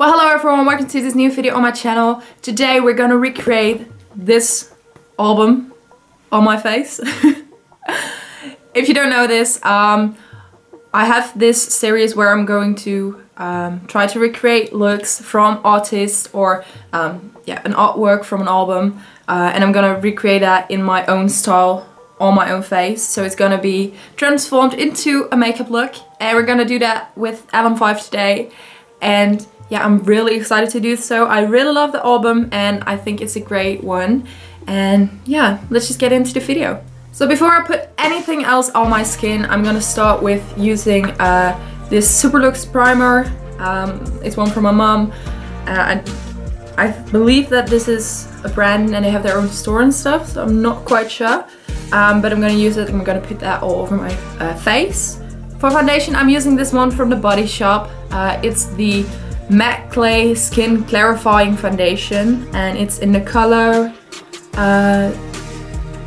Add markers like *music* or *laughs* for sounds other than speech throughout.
Well, hello everyone, welcome to this new video on my channel. Today we're gonna recreate this album on my face. *laughs* if you don't know this, um, I have this series where I'm going to um, try to recreate looks from artists or um, yeah, an artwork from an album uh, and I'm gonna recreate that in my own style on my own face so it's gonna be transformed into a makeup look and we're gonna do that with LM5 today and yeah, I'm really excited to do so. I really love the album and I think it's a great one. And yeah, let's just get into the video. So before I put anything else on my skin, I'm gonna start with using uh, this Superlux primer. Um, it's one from my mom. Uh, I believe that this is a brand and they have their own store and stuff, so I'm not quite sure. Um, but I'm gonna use it I'm gonna put that all over my uh, face. For foundation, I'm using this one from the Body Shop. Uh, it's the Matte Clay Skin Clarifying Foundation and it's in the color uh,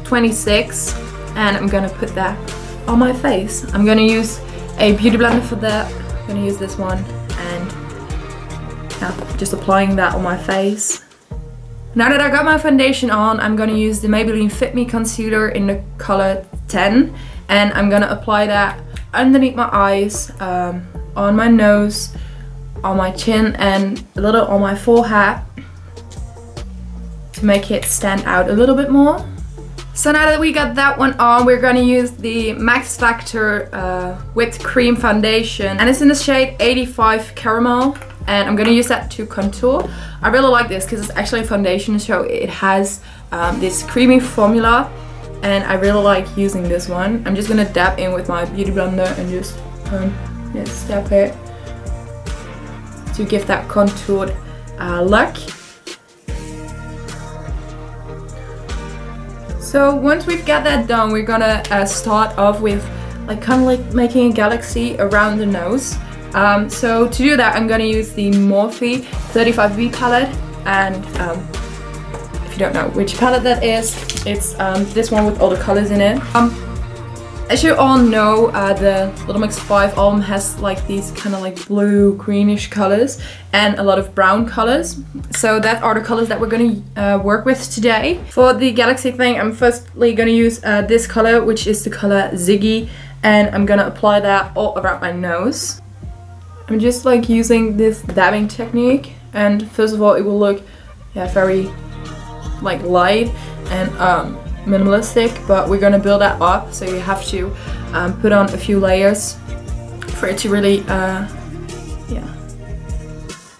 26 and I'm gonna put that on my face. I'm gonna use a beauty blender for that. I'm gonna use this one and yeah, just applying that on my face. Now that I got my foundation on, I'm gonna use the Maybelline Fit Me Concealer in the color 10 and I'm gonna apply that underneath my eyes, um, on my nose, on my chin and a little on my forehead to make it stand out a little bit more. So now that we got that one on, we're gonna use the Max Factor uh, Whipped Cream Foundation. And it's in the shade 85 Caramel. And I'm gonna use that to contour. I really like this because it's actually a foundation, so it has um, this creamy formula. And I really like using this one. I'm just gonna dab in with my beauty blender and just um, dab it to give that contoured uh, look. So once we've got that done, we're gonna uh, start off with like kind of like making a galaxy around the nose. Um, so to do that, I'm gonna use the Morphe 35B palette and um, you don't know which palette that is, it's um, this one with all the colors in it. Um, as you all know, uh, the Little Mix 5 album has like these kind of like blue, greenish colors and a lot of brown colors. So that are the colors that we're gonna uh, work with today. For the Galaxy thing, I'm firstly gonna use uh, this color, which is the color Ziggy, and I'm gonna apply that all around my nose. I'm just like using this dabbing technique, and first of all, it will look yeah very like light and um, minimalistic, but we're gonna build that up. So you have to um, put on a few layers for it to really, uh, yeah,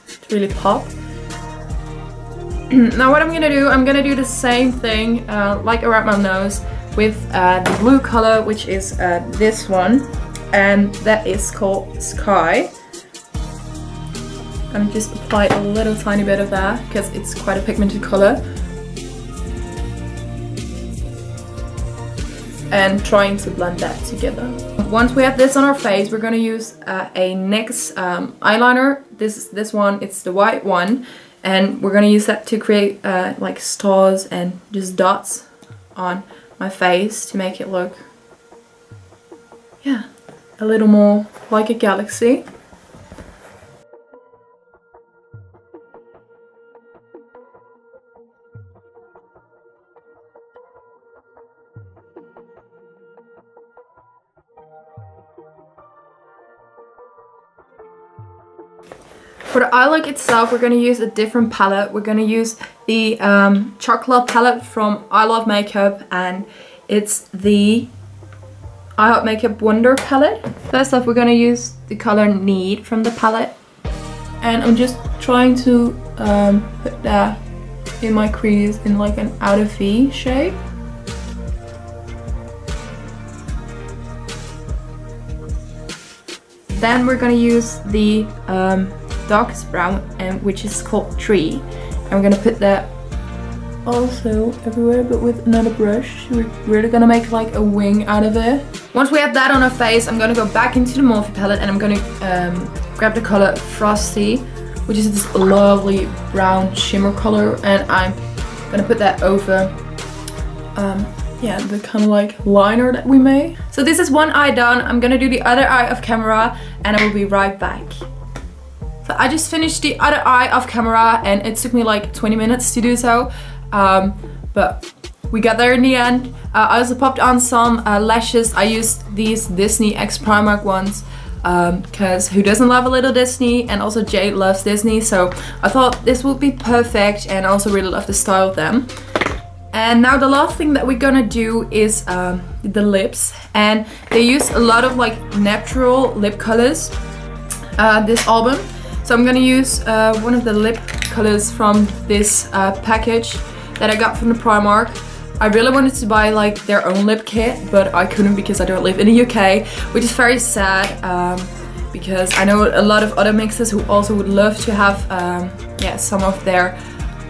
to really pop. *clears throat* now what I'm gonna do, I'm gonna do the same thing uh, like around my nose with uh, the blue color, which is uh, this one, and that is called Sky. I'm just apply a little tiny bit of that because it's quite a pigmented color. And trying to blend that together. Once we have this on our face, we're gonna use uh, a NYX um, eyeliner. This this one, it's the white one, and we're gonna use that to create uh, like stars and just dots on my face to make it look, yeah, a little more like a galaxy. For the eye look itself, we're going to use a different palette. We're going to use the um, chocolate palette from I Love Makeup and it's the I Heart Makeup Wonder palette. First off, we're going to use the color Need from the palette. And I'm just trying to um, put that in my crease in like an outer V shape. Then we're going to use the um, darkest brown and which is called Tree. And we're gonna put that also everywhere but with another brush. We're really gonna make like a wing out of it. Once we have that on our face, I'm gonna go back into the Morphe palette and I'm gonna um, grab the color Frosty, which is this lovely brown shimmer color and I'm gonna put that over um, yeah, the kind of like liner that we made. So this is one eye done. I'm gonna do the other eye of camera and I will be right back. So I just finished the other eye off camera and it took me like 20 minutes to do so. Um, but we got there in the end. Uh, I also popped on some uh, lashes. I used these Disney X Primark ones because um, who doesn't love a little Disney and also Jade loves Disney so I thought this would be perfect and I also really love the style of them. And now the last thing that we're gonna do is um, the lips and they use a lot of like natural lip colors uh, this album. So I'm gonna use uh, one of the lip colors from this uh, package that I got from the Primark. I really wanted to buy like their own lip kit, but I couldn't because I don't live in the UK, which is very sad um, because I know a lot of other mixers who also would love to have um, yeah, some of their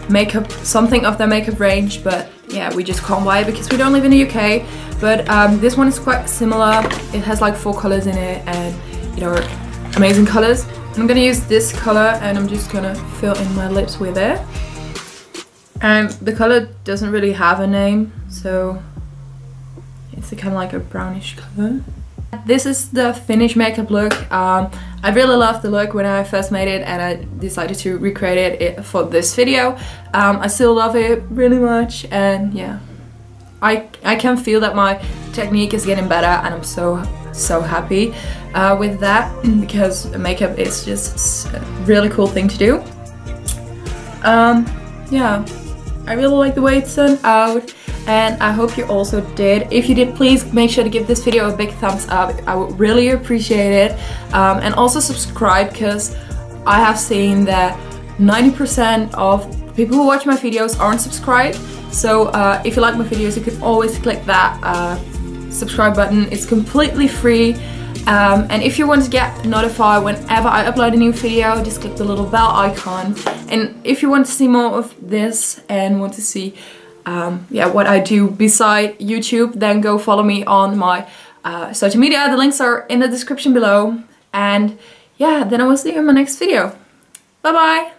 makeup, something of their makeup range, but yeah, we just can't buy it because we don't live in the UK. But um, this one is quite similar. It has like four colors in it and you know, amazing colors. I'm gonna use this color and I'm just gonna fill in my lips with it. And the color doesn't really have a name, so it's kind of like a brownish color. This is the finished makeup look. Um, I really loved the look when I first made it and I decided to recreate it for this video. Um, I still love it really much and yeah. I, I can feel that my technique is getting better and I'm so so happy uh, with that *clears throat* because makeup is just a really cool thing to do. Um, yeah, I really like the way it's turned out and I hope you also did. If you did, please make sure to give this video a big thumbs up. I would really appreciate it. Um, and also subscribe because I have seen that 90% of people who watch my videos aren't subscribed. So uh, if you like my videos, you can always click that uh, subscribe button. It's completely free. Um, and if you want to get notified whenever I upload a new video, just click the little bell icon. And if you want to see more of this and want to see um, yeah, what I do beside YouTube, then go follow me on my uh, social media. The links are in the description below. And yeah, then I will see you in my next video. Bye bye!